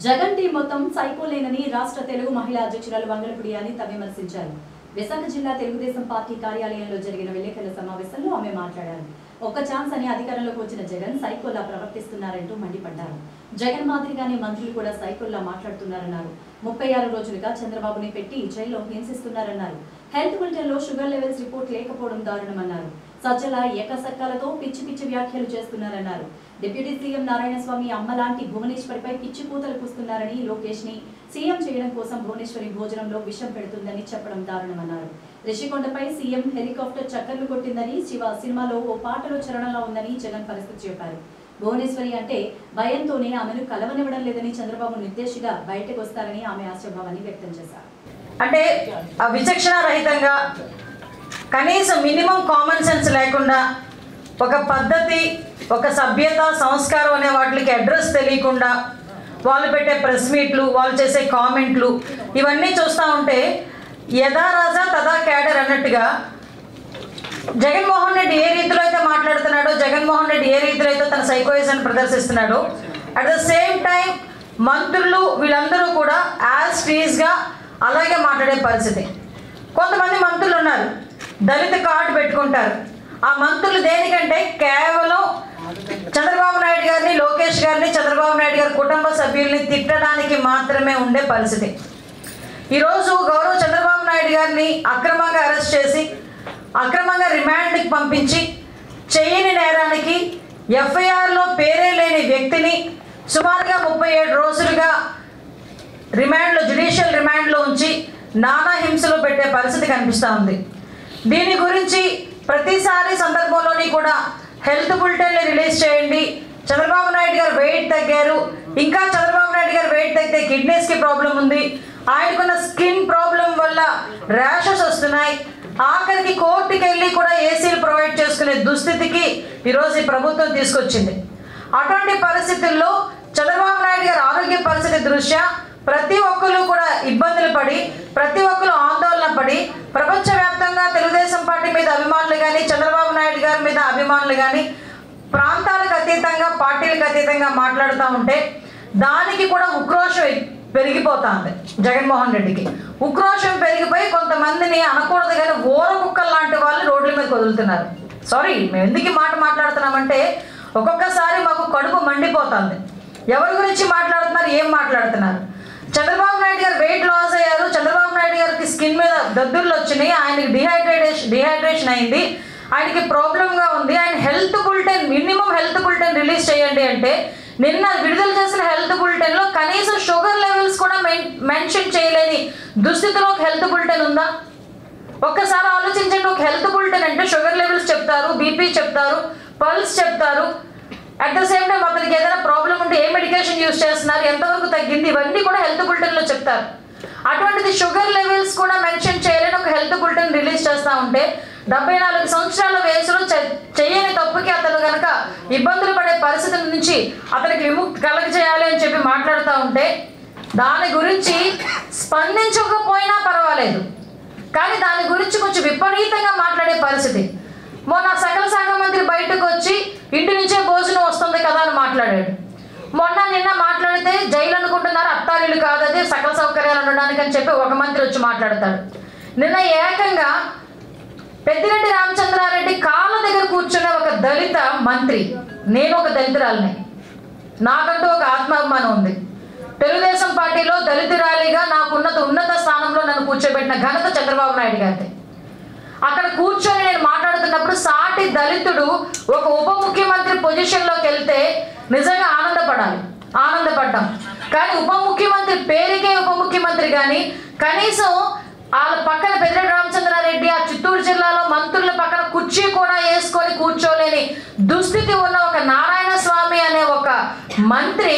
Jagan tea మొత్తం సైకోలేనని రాష్ట్ర తెలుగు మహిళా అధ్యక్షురాలు వంగలపుడి అనిత విమర్శించారు. విశాఖ జిల్లా తెలుగుదేశం పార్టీ కార్యాలయంలో జరిగిన విలేకరుల సమావేశంలో ఆమె మాట్లాడారు. ఒక్క ఛాన్స్ అని అధికారంలోకి వచ్చిన జగన్ సైకోల్లా ప్రవర్తిస్తున్నారంటూ మండిపడ్డారు. జగన్ మాదిరిగానే మంత్రులు కూడా సైకోల్లా మాట్లాడుతున్నారన్నారు. ముప్పై ఆరు రోజులుగా చంద్రబాబుని పెట్టి జైల్లో హింసిస్తున్నారన్నారు. హెల్త్ బులెటిన్లో షుగర్ లెవెల్స్ రిపోర్ట్ లేకపోవడం దారుణమన్నారు. సజ్జల ఏకసక్కాలతో పిచ్చి పిచ్చి వ్యాఖ్యలు చేస్తున్నారన్నారు. డిప్యూటీ సీఎం నారాయణ స్వామి అమ్మ లాంటి భువనేశ్వరిపై పిచ్చి కూతలు కూస్తున్నారని లోకేష్ని సీఎం చేయడం కోసం భువనేశ్వరి భోజనంలో విషం పెడుతుందని చెప్పడం దారుణమన్నారు. రిషికొండపై సీఎం హెలికాప్టర్ చక్కర్లు కొట్టిందని శివ సినిమాలో ఓ పాటలో చరణంలో ఉందని జగన్ పరిస్థితి చెప్పారు. భువనేశ్వరి అంటే భయంతోనే ఆమెను కలవనివ్వడం లేదని చంద్రబాబు నిర్దేశిగా బయటకు వస్తారని ఆమె ఆశాభావాన్ని వ్యక్తం చేశారు. అంటే ఆ విచక్షణ రహితంగా కనీసం మినిమం కామన్ సెన్స్ లేకుండా ఒక పద్ధతి ఒక సభ్యత సంస్కారం అనే వాటికి అడ్రస్ తెలియకుండా వాళ్ళు పెట్టే ప్రెస్ మీట్లు వాళ్ళు చేసే కామెంట్లు ఇవన్నీ చూస్తూ ఉంటే యథా రాజా తదా క్యాడర్ అన్నట్టుగా జగన్మోహన్ రెడ్డి ఏ రీతిలో అయితే మాట్లాడుతున్నాడో జగన్మోహన్ రెడ్డి ఏ రీతిలో అయితే తన సైకోయిజం ప్రదర్శిస్తున్నాడో అట్ ద సేమ్ టైం మంత్రులు వీళ్ళందరూ కూడా యాజ్ టీజ్గా అలాగే మాట్లాడే పరిస్థితి. కొంతమంది మంత్రులు ఉన్నారు దళిత కార్డు పెట్టుకుంటారు. ఆ మంత్రులు దేనికంటే కేవలం చంద్రబాబు నాయుడు గారిని లోకేష్ గారిని చంద్రబాబు నాయుడు గారి కుటుంబ సభ్యుల్ని తిట్టడానికి మాత్రమే ఉండే పరిస్థితి. ఈరోజు గౌరవ చంద్రబాబు నాయుడు గారిని అక్రమంగా అరెస్ట్ చేసి అక్రమంగా రిమాండ్కి పంపించి చేయని నేరానికి ఎఫ్ఐఆర్లో పేరే లేని వ్యక్తిని సుమారుగా ముప్పై ఏడు రోజులుగా రిమాండ్లో జ్యుడిషియల్ రిమాండ్లో ఉంచి నానా హింసలు పెట్టే పరిస్థితి కనిపిస్తూ ఉంది. దీని గురించి ప్రతిసారి సందర్భంలోని కూడా హెల్త్ బులెటిన్లు రిలీజ్ చేయండి. చంద్రబాబు నాయుడు గారు వెయిట్ తగ్గారు. ఇంకా చంద్రబాబు నాయుడు గారు వెయిట్ తగ్గితే కిడ్నీస్కి ప్రాబ్లం ఉంది. ఆయనకున్న స్కిన్ ప్రాబ్లం వల్ల ర్యాషెస్ వస్తున్నాయి. ఆఖరికి కోర్టుకి వెళ్ళి కూడా ఏసీలు ప్రొవైడ్ చేసుకునే దుస్థితికి ఈరోజు ఈ ప్రభుత్వం తీసుకొచ్చింది. అటువంటి పరిస్థితుల్లో చంద్రబాబు నాయుడు గారి ఆరోగ్య పరిస్థితి దృష్ట్యా ప్రతి ఒక్కరు కూడా ఇబ్బందులు పడి ప్రతి ఒక్కరు ఆందోళన పడి ప్రపంచవ్యాప్తంగా తెలుగుదేశం పార్టీ మీద అభిమానులు కానీ చంద్రబాబు నాయుడు గారి మీద అభిమానులు కానీ ప్రాంతాలకు అతీతంగా పార్టీలకు అతీతంగా మాట్లాడుతూ ఉంటే దానికి కూడా ఉక్రోషం పెరిగిపోతుంది జగన్మోహన్ రెడ్డికి. ఉక్రోషం పెరిగిపోయి కొంతమందిని అనకూడదు కానీ ఓర కుక్కలు లాంటి వాళ్ళు రోడ్ల మీద వదులుతున్నారు సారీ మేము ఎందుకు మాట మాట్లాడుతున్నామంటే ఒక్కొక్కసారి మాకు కడుపు మండిపోతుంది. ఎవరి గురించి మాట్లాడుతున్నారు? ఏం మాట్లాడుతున్నారు? చంద్రబాబు నాయుడు గారు వెయిట్ లాస్ అయ్యారు. చంద్రబాబు నాయుడు గారికి స్కిన్ మీద దద్దుర్లు వచ్చినాయి. ఆయనకి డిహైడ్రేషన్ డిహైడ్రేషన్ అయింది. ఆయనకి ప్రాబ్లంగా ఉంది. ఆయన health bulletin minimum health bulletin release చేయండి అంటే నిన్న విడుదల చేసిన హెల్త్ బులెటిన్లో కనీసం షుగర్ లెవెల్స్ కూడా మెన్షన్ చేయలేని దుస్థితిలో ఒక హెల్త్ బులెటిన్ ఉందా? ఒక్కసారి ఆలోచించండి ఒక హెల్త్ బులెటిన్ అంటే షుగర్ లెవెల్స్ చెప్తారు బీపీ చెప్తారు పల్స్ చెప్తారు. అట్ ద సేమ్ టైం అతనికి ఏదైనా ప్రాబ్లం ఉంటే ఏ మెడికేషన్ యూస్ చేస్తున్నారు ఎంతవరకు తగ్గింది ఇవన్నీ కూడా హెల్త్ బులెటిన్లో చెప్తారు. అటువంటిది షుగర్ లెవెల్స్ కూడా మెన్షన్ చేయలేని ఒక హెల్త్ బులెటిన్ రిలీజ్ చేస్తూ ఉంటే డెబ్బై నాలుగు సంవత్సరాల వయసులో చె- చెయ్యని తప్పుకి అతను కనుక ఇబ్బందులు పడే పరిస్థితి నుంచి అతనికి విముక్తి కలగజేయాలి అని చెప్పి మాట్లాడుతూ ఉంటే దాని గురించి స్పందించకపోయినా పర్వాలేదు. కానీ దాని గురించి కొంచెం విపరీతంగా మాట్లాడే పరిస్థితి. మొన్న సకల శాఖ మంత్రి బయటకు వచ్చి ఇంటి నుంచే భోజనం వస్తుంది కదా అని మాట్లాడాడు. మొన్న నిన్న మాట్లాడితే జైలు అనుకుంటున్నారు అత్తారీలు కాదు అది సకల సౌకర్యాలు ఉండడానికి అని చెప్పి ఒక మంత్రి వచ్చి మాట్లాడతాడు. నిన్న ఏకంగా పెద్దిరెడ్డి రామచంద్రారెడ్డి కాళ్ళ దగ్గర కూర్చున్న ఒక దళిత మంత్రి నేను ఒక దళితురాలిని. నాకంటూ ఒక ఆత్మాభిమానం ఉంది. తెలుగుదేశం పార్టీలో దళితురాలిగా నాకు ఉన్నత ఉన్నత స్థానంలో నన్ను కూర్చోబెట్టిన ఘనత చంద్రబాబు నాయుడు గారిది. అక్కడ కూర్చొని నేను మాట్లాడుతున్నప్పుడు సాటి దళితుడు ఒక ఉప ముఖ్యమంత్రి పొజిషన్లోకి వెళ్తే నిజంగా ఆనందపడాలి. ఆనందపడ్డాం. కానీ ఉప ముఖ్యమంత్రి పేరుకే ఉప ముఖ్యమంత్రి కానీ కనీసం వాళ్ళ పక్కన పెద్దిరెడ్డి రామచంద్రారెడ్డి ఆ చిత్తూరు జిల్లాలో మంత్రుల పక్కన కుర్చీ కూడా వేసుకొని కూర్చోలేని దుస్థితి ఉన్న ఒక నారాయణ స్వామి అనే ఒక మంత్రి